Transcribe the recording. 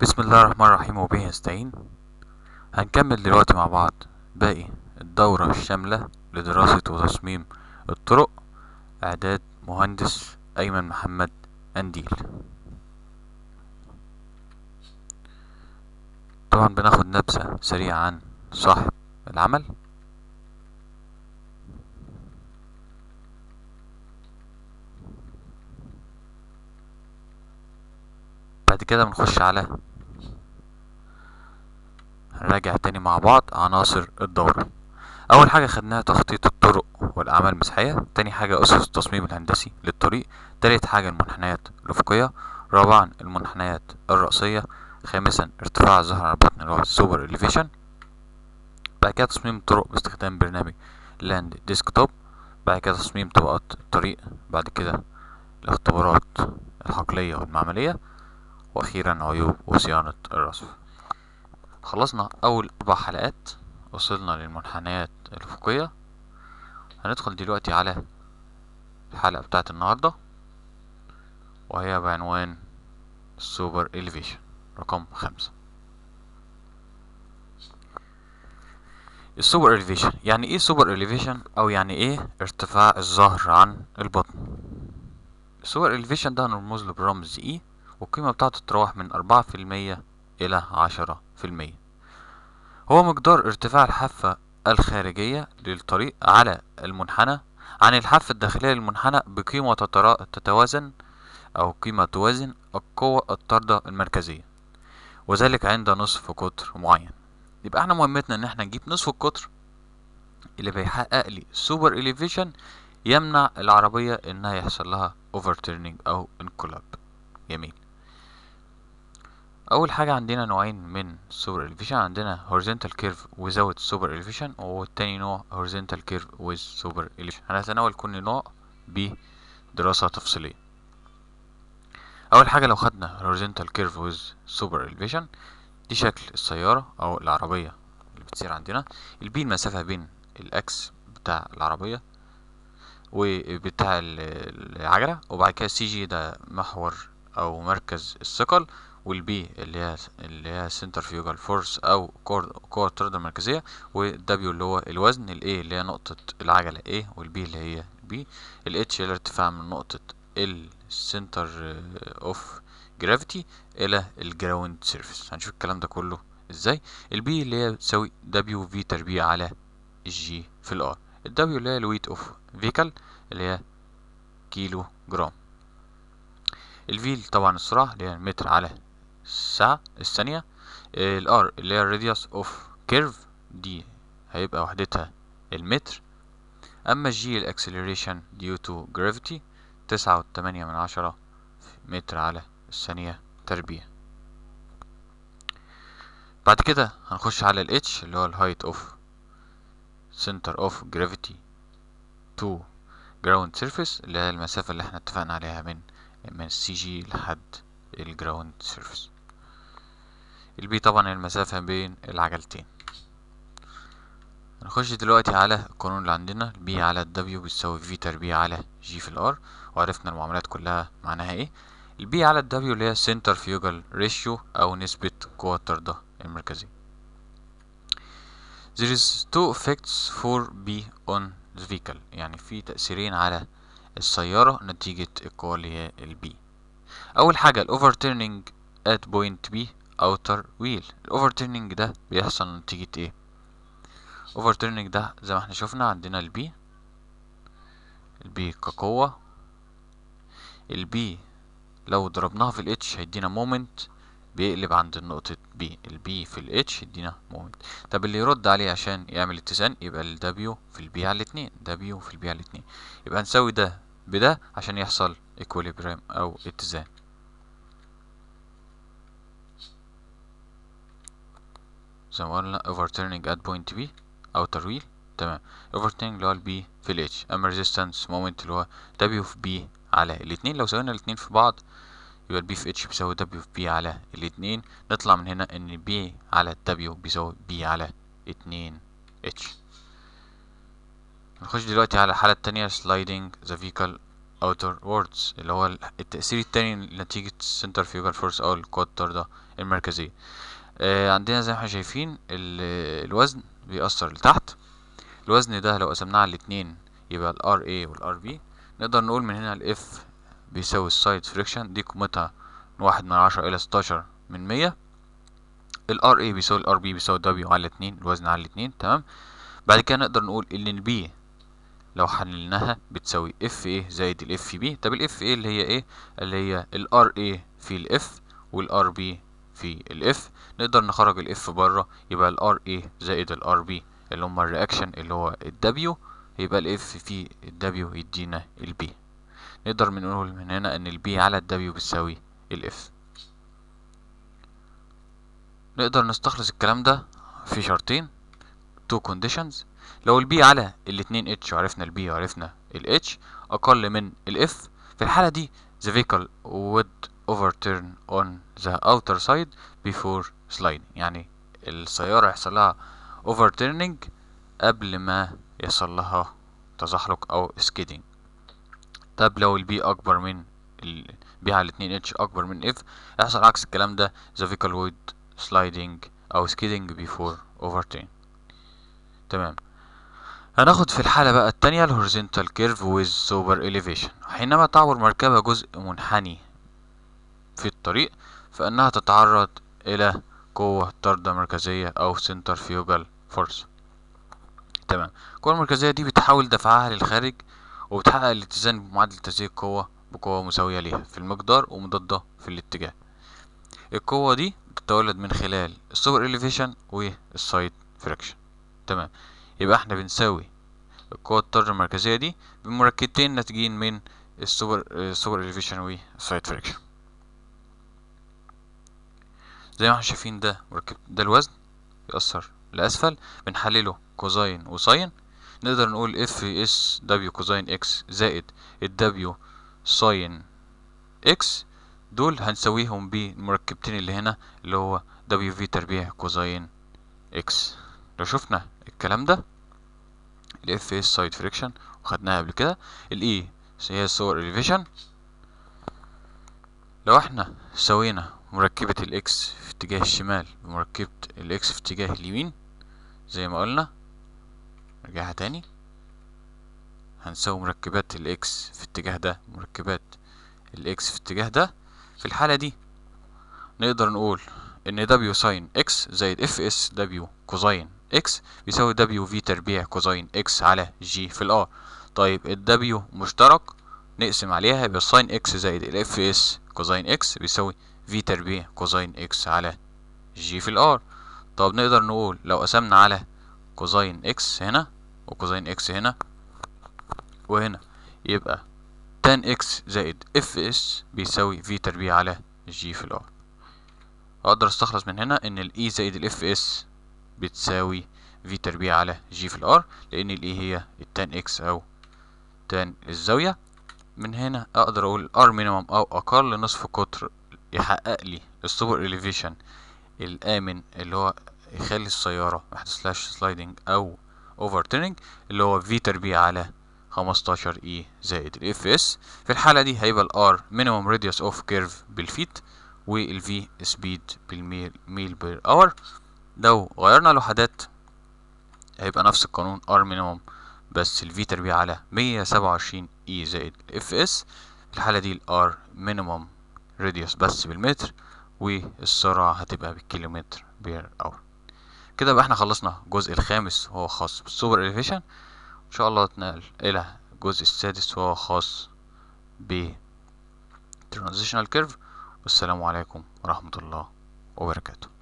بسم الله الرحمن الرحيم وبه نستعين. هنكمل دلوقتي مع بعض باقي الدورة الشاملة لدراسة وتصميم الطرق. إعداد مهندس أيمن محمد أنديل. طبعا بناخد نبذة سريعة عن صاحب العمل. بعد كده بنخش على هنراجع تاني مع بعض عناصر الدورة أول حاجة خدناها تخطيط الطرق والأعمال المساحية تاني حاجة أسس التصميم الهندسي للطريق تالت حاجة المنحنيات الأفقية رابعا المنحنيات الرأسية خامسا ارتفاع الظهر على البطن اللي هو ال super elevation بعد كده تصميم الطرق باستخدام برنامج Land Desktop بعد كده تصميم طبقات الطريق بعد كده الاختبارات الحقلية والمعملية وأخيرا عيوب وصيانة الرصف. خلصنا أول أربع حلقات وصلنا للمنحنيات الأفقية. هندخل دلوقتي على الحلقة بتاعت النهاردة وهي بعنوان ال super elevation رقم خمسة. ال super elevation يعني إيه super elevation أو يعني إيه ارتفاع الظهر عن البطن؟ ال super elevation ده هنرمز له بالرمز e والقيمة بتاعته تتراوح من أربعة في المية إلى عشرة في المية. هو مقدار ارتفاع الحافة الخارجية للطريق على المنحنى عن الحافة الداخلية للمنحنى بقيمة تتوازن أو قيمة توازن القوة الطاردة المركزية وذلك عند نصف قطر معين. يبقى إحنا مهمتنا إن إحنا نجيب نصف القطر اللي بيحقق لي super elevation يمنع العربية إنها يحصل لها overturning أو انقلاب. جميل. أول حاجة عندنا نوعين من ال super elevation عندنا horizontal curve without super elevation والتاني نوع horizontal curve with super elevation. هنتناول كل نوع بدراسة تفصيلية. أول حاجة لو خدنا horizontal curve with super elevation دي شكل السيارة أو العربية اللي بتسير عندنا. البي المسافة بين الاكس بتاع العربية وبتاع ال- العجلة وبعد كده ال CG ده محور أو مركز الثقل. وال P اللي هي اللي هي centrifugal force أو قوة الطرد المركزية وال W اللي هو الوزن ال A اللي هي نقطة العجلة A وال B اللي هي B. ال H الارتفاع من نقطة ال center of gravity إلى ال ground surface هنشوف الكلام ده كله إزاي. البي اللي هي بتساوي دبليو في تربيع على الجي في الار الدبليو اللي هي ال weight of vehicle اللي هي كيلو جرام ال V طبعا السرعة اللي هي المتر على الساعة الثانية ال R اللي هي ال radius of curve دي هيبقى وحدتها المتر. أما ال G ال acceleration due to gravity تسعة وتمانية من عشرة متر على الثانية تربيع. بعد كده هنخش على ال H اللي هو ال height of center of gravity to ground surface اللي هي المسافة اللي إحنا اتفقنا عليها من من ال CG لحد ال ground surface ال B طبعا المسافة بين العجلتين. هنخش دلوقتي على القانون اللي عندنا البي على الدبليو بيساوي في تربيع على جي في الآر. وعرفنا المعاملات كلها معناها إيه. ال P على ال W اللي هي centrifugal ratio أو نسبة قوة الطردة المركزية. There is two effects for P on the vehicle. يعني في تأثيرين على السيارة نتيجة القوة اللي هي ال P أول حاجة ال overturning at point B outer wheel. ال overturning ده بيحصل نتيجة إيه؟ Overturning ده زي ما إحنا شفنا عندنا ال P ال P كقوة. ال P لو ضربناها في ال H هيدينا moment بيقلب عند النقطة بي البي في الاتش يدينا moment طب اللي يرد عليه عشان يعمل اتزان يبقى ال W في ال B على الاتنين W في ال B على الاتنين يبقى نساوي ده بده عشان يحصل equilibrium أو اتزان. زي ما قلنا overturning at point B outer wheel تمام. overturning اللي هو ال P في ال H أما resistance moment اللي هو W في B على الاتنين. لو سوينا الاتنين في بعض يبقى ال P في H بيساوي W في B على الاتنين. نطلع من هنا إن P على W بيساوي B على اتنين H نخش دلوقتي على الحالة التانية sliding the vehicle outwards اللي هو التأثير التاني نتيجة centrifugal force أو القوة الطاردة المركزية. آه عندنا زي ما إحنا شايفين الوزن بيأثر لتحت. الوزن ده لو قسمناه على الاتنين يبقى ال RA وال RB نقدر نقول من هنا ال F بيساوي ال side friction دي قيمتها من واحد من عشرة إلى ستاشر من مية. ال RA بيساوي ال RB بيساوي W على اتنين الوزن على الاتنين تمام؟ بعد كده نقدر نقول إن ال P لو حللناها بتساوي FA زائد ال FB طب ال FA اللي هي إيه؟ اللي هي ال RA في ال F وال RB في ال F نقدر نخرج ال F بره يبقى ال RA زائد ال RB اللي هما ال reaction اللي هو ال W يبقى الاف في الدبليو يدينا البي نقدر نقول من هنا إن البي على الدبليو بتساوي الاف نقدر نستخلص الكلام ده في شرطين two conditions. لو البي على الاتنين اتش وعرفنا البي وعرفنا الاتش أقل من ال F في الحالة دي the vehicle would overturn on the outer side before sliding. يعني السيارة يحصل لها overturning قبل ما يحصل لها تزحلق أو skidding. طب لو البي أكبر من البي على الاتنين اتش أكبر من اف يحصل عكس الكلام ده the vehicle would sliding أو skidding before overturn. تمام. هناخد في الحالة بقى التانية ال horizontal curve with super elevation. حينما تعبر مركبة جزء منحني في الطريق فإنها تتعرض إلى قوة طاردة مركزية أو centrifugal force. تمام. القوة المركزية دي بتحاول دفعها للخارج وبتحقق الاتزان بمعادلة هذه القوة بقوة مساوية ليها في المقدار ومضادة في الاتجاه. القوة دي بتتولد من خلال ال super elevation وال side friction تمام. يبقى إحنا بنساوي القوة الطاردة المركزية دي بمركبتين ناتجين من ال super ال super elevation وال side friction زي ما إحنا شايفين ده مركب ده الوزن يأثر لأسفل بنحلله cosine و sine. نقدر نقول FS W cosine X زائد ال W sine X دول هنسويهم بالمركبتين اللي هنا اللي هو W V تربيع cosine X لو شفنا الكلام ده ال FS side friction وخدناها قبل كده. ال E هي ال super elevation لو إحنا سوينا مركبة ال X في اتجاه الشمال بمركبة ال X في اتجاه اليمين زي ما قلنا. نرجعها تاني. هنسوي مركبات ال X في اتجاه ده مركبات ال X في اتجاه ده. في الحالة دي نقدر نقول إن W sine X زائد fs W cosine X بيساوي W V تربيع cosine X على g في ال R طيب ال W مشترك نقسم عليها يبقى sine X زائد ال fs cosine X بيساوي V تربيع cosine X على g في ال R. طب نقدر نقول لو قسمنا على cosine X هنا و cosine X هنا وهنا يبقى tan X زائد fs بيساوي V تربيع على g في ال R. أقدر أستخلص من هنا إن ال e زائد ال fs بتساوي V تربيع على g في ال R لأن ال e هي ال tan X أو tan الزاوية. من هنا أقدر أقول R minimum أو أقل نصف قطر يحقق لي ال super elevation الآمن اللي هو يخلي السيارة محدثلهاش sliding أو over turning اللي هو V تربيع على 15 e زائد ال fs في الحالة دي هيبقى ال R minimum radius of curve بال feet وال V speed بالميل ميل per hour لو غيرنا الوحدات هيبقى نفس القانون R minimum بس ال V تربيع على 127 e زائد fs في الحالة دي ال R minimum radius بس بالمتر والسرعة هتبقى بالكيلومتر per hour كده بقى إحنا خلصنا الجزء الخامس وهو خاص بالسوبر اليفيشن إن شاء الله نتنقل إلى الجزء السادس وهو خاص ب transitional curve. والسلام عليكم ورحمة الله وبركاته.